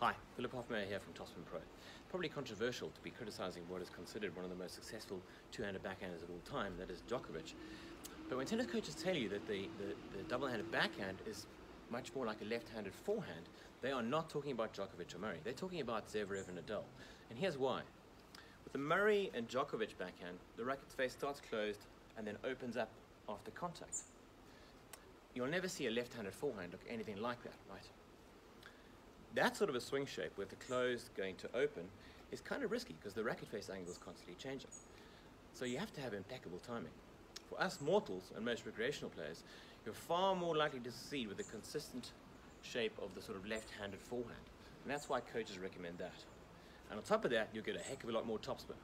Hi, Philip Hofmeyr here from Topspin Pro. Probably controversial to be criticizing what is considered one of the most successful two-handed backhanders of all time, that is Djokovic. But when tennis coaches tell you that the, the, the double-handed backhand is much more like a left-handed forehand, they are not talking about Djokovic or Murray. They're talking about Zverev and Nadal. And here's why. With the Murray and Djokovic backhand, the racket face starts closed and then opens up after contact. You'll never see a left-handed forehand look anything like that, right? That sort of a swing shape with the closed going to open is kind of risky because the racket face angle is constantly changing. So you have to have impeccable timing. For us mortals and most recreational players, you're far more likely to succeed with a consistent shape of the sort of left-handed forehand. And that's why coaches recommend that. And on top of that, you'll get a heck of a lot more topspin.